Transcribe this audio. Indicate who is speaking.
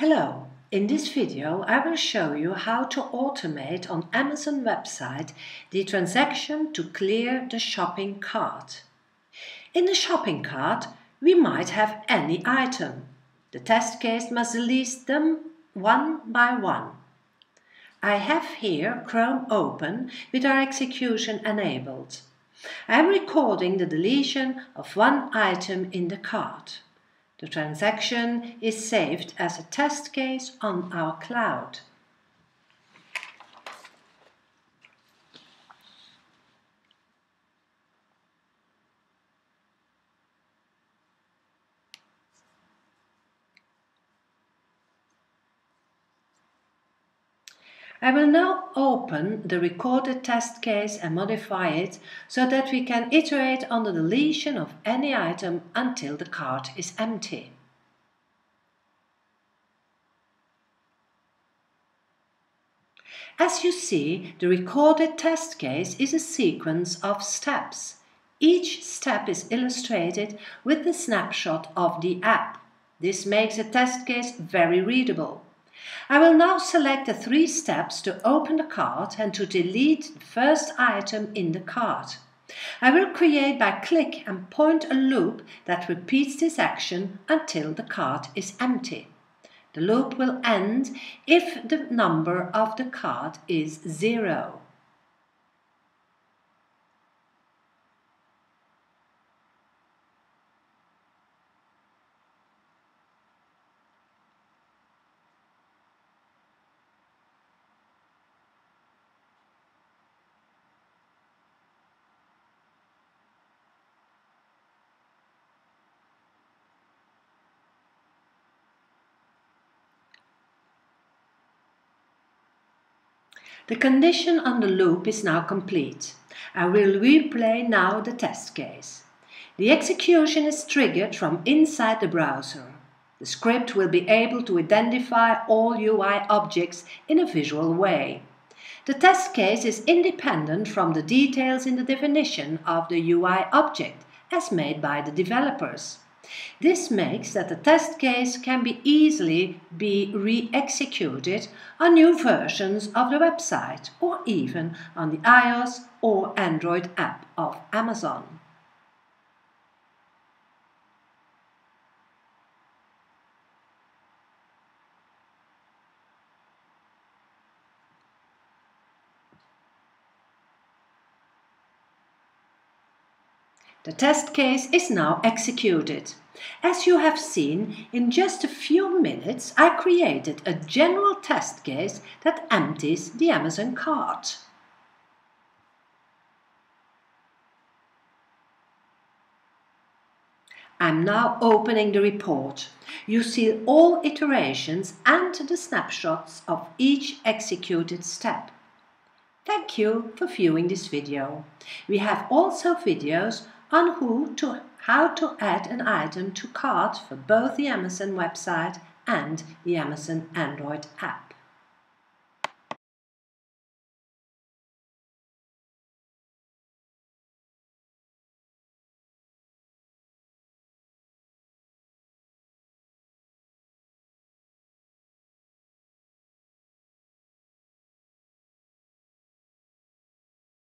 Speaker 1: Hello, in this video I will show you how to automate on Amazon website the transaction to clear the shopping cart. In the shopping cart we might have any item. The test case must list them one by one. I have here Chrome open with our execution enabled. I am recording the deletion of one item in the cart. The transaction is saved as a test case on our cloud. I will now open the recorded test case and modify it so that we can iterate on the deletion of any item until the cart is empty. As you see, the recorded test case is a sequence of steps. Each step is illustrated with a snapshot of the app. This makes a test case very readable. I will now select the three steps to open the cart and to delete the first item in the cart. I will create by click and point a loop that repeats this action until the cart is empty. The loop will end if the number of the cart is zero. The condition on the loop is now complete. I will replay now the test case. The execution is triggered from inside the browser. The script will be able to identify all UI objects in a visual way. The test case is independent from the details in the definition of the UI object as made by the developers. This makes that the test case can be easily be re-executed on new versions of the website or even on the iOS or Android app of Amazon. The test case is now executed. As you have seen, in just a few minutes I created a general test case that empties the Amazon cart. I'm now opening the report. You see all iterations and the snapshots of each executed step. Thank you for viewing this video. We have also videos on who to, how to add an item to cart for both the Amazon website and the Amazon Android app.